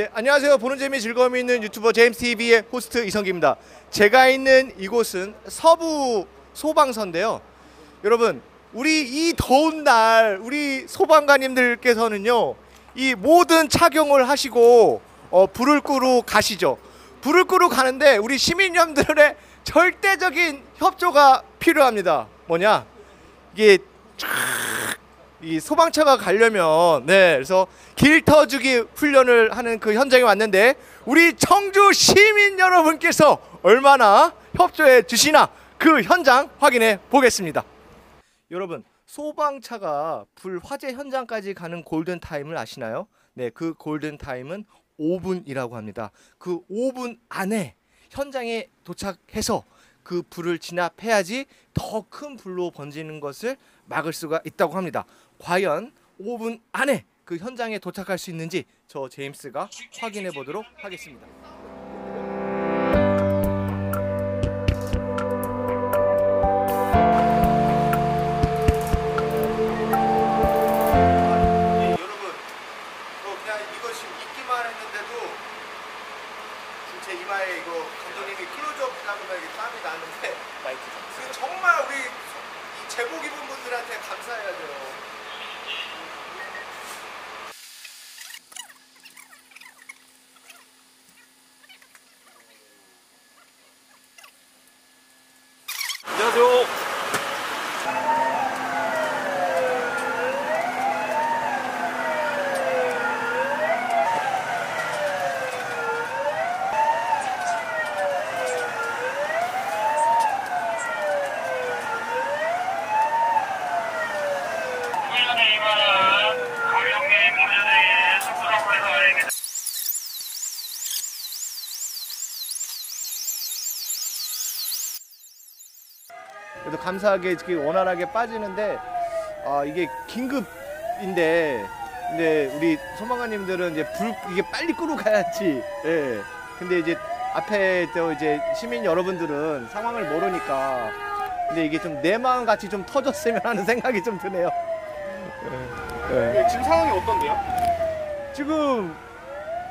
네, 안녕하세요. 보는 재미 즐거움이 있는 유튜버 제임스 TV의 호스트 이성기입니다. 제가 있는 이곳은 서부 소방서인데요. 여러분, 우리 이 더운 날 우리 소방관님들께서는요. 이 모든 착용을 하시고 어, 불을 끄러 가시죠. 불을 끄러 가는데 우리 시민님들의 절대적인 협조가 필요합니다. 뭐냐? 이게 이 소방차가 가려면 네 그래서 길 터주기 훈련을 하는 그 현장에 왔는데 우리 청주 시민 여러분께서 얼마나 협조해 주시나 그 현장 확인해 보겠습니다. 여러분 소방차가 불 화재 현장까지 가는 골든 타임을 아시나요? 네, 그 골든 타임은 5분이라고 합니다. 그 5분 안에 현장에 도착해서 그 불을 진압해야지 더 큰 불로 번지는 것을 막을 수가 있다고 합니다. 과연 5분 안에 그 현장에 도착할 수 있는지 저 제임스가 확인해 보도록 하겠습니다. 이마에 이거 감독님이 클로즈업 잡으면 이게 땀이 나는데 그 정말 우리 이 제복 입은 분들한테 감사해야 돼요. 안녕하세요. 훈련에 임하는 강영민 부주대의 속수상부에서 알립니다. 그래도 감사하게 이렇게 원활하게 빠지는데 아 이게 긴급인데 근데 우리 소방관님들은 이제 불 이게 빨리 끄러 가야지. 예. 근데 이제 앞에 또 이제 시민 여러분들은 상황을 모르니까 근데 이게 좀 내 마음 같이 좀 터졌으면 하는 생각이 좀 드네요. 예. 예. 네, 지금 상황이 어떤데요? 지금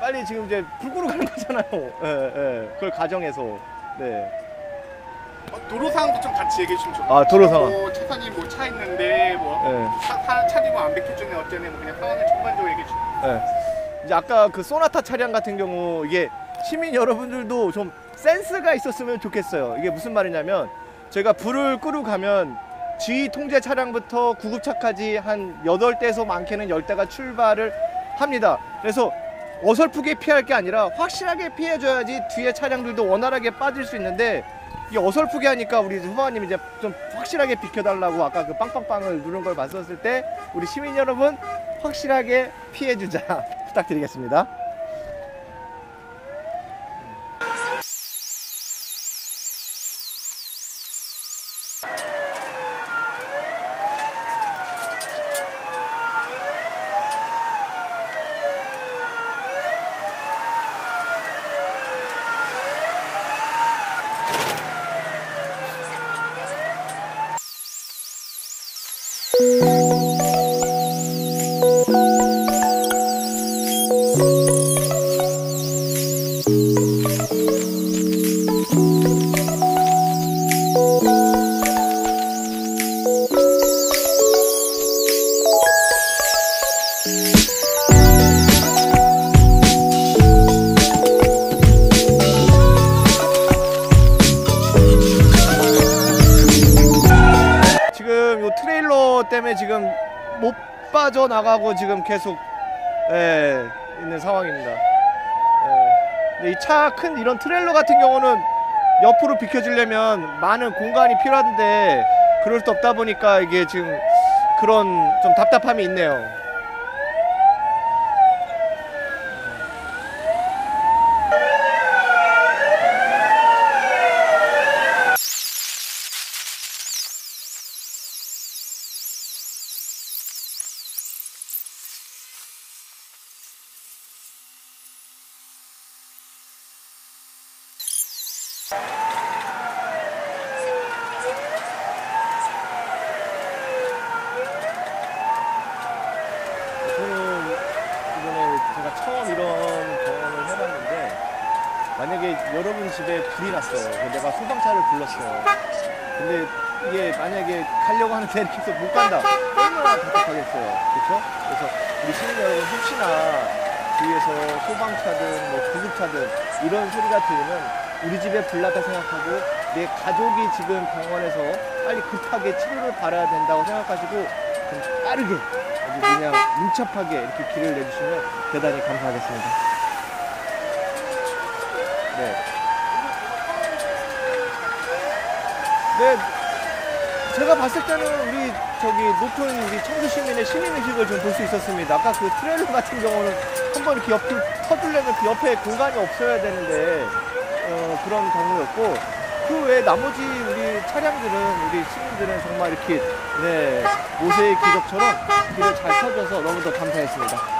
빨리 지금 이제 불 끄러 가는 거잖아요. 예, 예. 그걸 가정해서. 네. 어, 도로 상황도 좀 같이 얘기해 주시면 좋겠어요. 아, 도로 상황. 뭐 차선이 뭐 차 있는데 뭐 예. 차, 차, 차들이 뭐안 비켜주네 어쩌네 뭐 그냥 상황을 전반적으로 얘기해 주세요. 예. 이제 아까 그 소나타 차량 같은 경우 이게 시민 여러분들도 좀 센스가 있었으면 좋겠어요. 이게 무슨 말이냐면 저희가 불을 끄러 가면 지휘 통제 차량부터 구급차까지 한 8대에서 많게는 10대가 출발을 합니다. 그래서 어설프게 피할 게 아니라 확실하게 피해줘야지 뒤에 차량들도 원활하게 빠질 수 있는데 이게 어설프게 하니까 우리 후보님 이제 좀 확실하게 비켜달라고 아까 그 빵빵빵을 누른 걸 봤었을 때 우리 시민 여러분 확실하게 피해주자 부탁드리겠습니다. 지금 요 트레일러 때문에 지금 못 빠져 나가고 지금 계속 예, 있는 상황입니다. 이차 큰 이런 트레일러 같은 경우는 옆으로 비켜주려면 많은 공간이 필요한데 그럴 수 없다 보니까 이게 지금 그런 좀 답답함이 있네요. 저는 이번에 제가 처음 이런 경험을 만약에 여러분 집에 불이 났어요. 내가 소방차를 불렀어요. 근데 이게 만약에 가려고 하는데 이렇게 못 간다. 얼마나 답답하겠어요. 그렇죠? 그래서 우리 시민 여러분 혹시나 주위에서 소방차든 뭐 구급차든 이런 소리가 들리면 우리 집에 불났다 생각하고 내 가족이 지금 병원에서 빨리 급하게 치료를 받아야 된다고 생각하시고 좀 빠르게 아주 그냥 민첩하게 이렇게 길을 내주시면 대단히 감사하겠습니다. 네. 네. 제가 봤을 때는 우리 저기 높은 우리 청주 시민의 시민 의식을 좀 볼 수 있었습니다. 아까 그 트레일러 같은 경우는 한 번 이렇게 옆을 터주려면 그 옆에 공간이 없어야 되는데 어, 그런 경우였고 그외 나머지 우리 차량들은 우리 시민들은 정말 이렇게 네 모세의 기적처럼 길을 잘 터줘서 너무도 감사했습니다.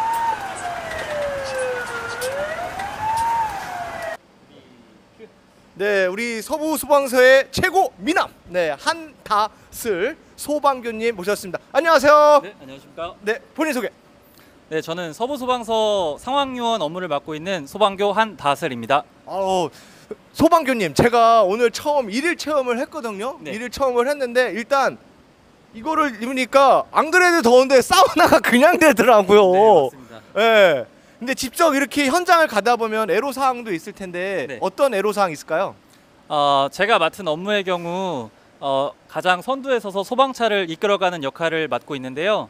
네, 우리 서부 소방서의 최고 미남, 네 한다슬 소방교님 모셨습니다. 안녕하세요. 네, 안녕하십니까. 네, 본인 소개. 네, 저는 서부 소방서 상황요원 업무를 맡고 있는 소방교 한다슬입니다. 아우 소방교님, 제가 오늘 처음 일일 체험을 했거든요. 네. 일일 체험을 했는데 일단 이거를 입으니까 안 그래도 더운데 사우나가 그냥 되더라고요. 네, 맞습니다. 예. 근데 직접 이렇게 현장을 가다 보면 애로 사항도 있을 텐데 네. 어떤 애로 사항 있을까요? 어, 제가 맡은 업무의 경우 어, 가장 선두에 서서 소방차를 이끌어가는 역할을 맡고 있는데요.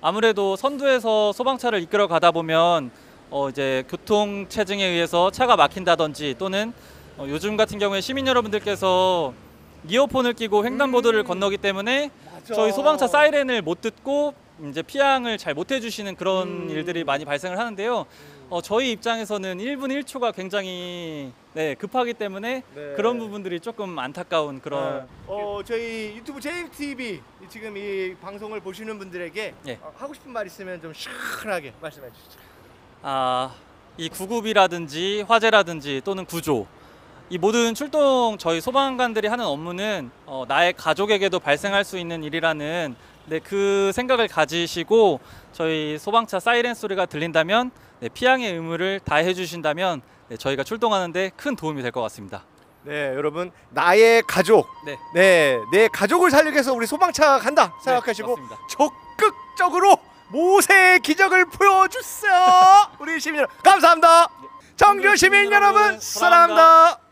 아무래도 선두에서 소방차를 이끌어 가다 보면 어, 이제 교통 체증에 의해서 차가 막힌다든지 또는 어, 요즘 같은 경우에 시민 여러분들께서 이어폰을 끼고 횡단보도를 음. 건너기 때문에 저희 소방차 사이렌을 못 듣고 이제 피항을 잘 못 해주시는 그런 음. 일들이 많이 발생을 하는데요. 어, 저희 입장에서는 1분 1초가 굉장히 네, 급하기 때문에 네. 그런 부분들이 조금 안타까운 그런 어 저희 유튜브 JTV 지금 이 방송을 보시는 분들에게 예. 어, 하고 싶은 말 있으면 좀 시원하게 말씀해 주시죠. 아, 이 구급이라든지 화재라든지 또는 구조 이 모든 출동 저희 소방관들이 하는 업무는 어, 나의 가족에게도 발생할 수 있는 일이라는 네, 그 생각을 가지시고 저희 소방차 사이렌 소리가 들린다면 네, 피항의 의무를 다해 주신다면 네, 저희가 출동하는데 큰 도움이 될 것 같습니다. 네 여러분 나의 가족 네, 네 내 가족을 살리기 위해서 우리 소방차 간다 생각하시고 네. 적극적으로 모세의 기적을 보여주세요. 우리 시민 여러분 감사합니다. 청주 시민 여러분 사랑합니다.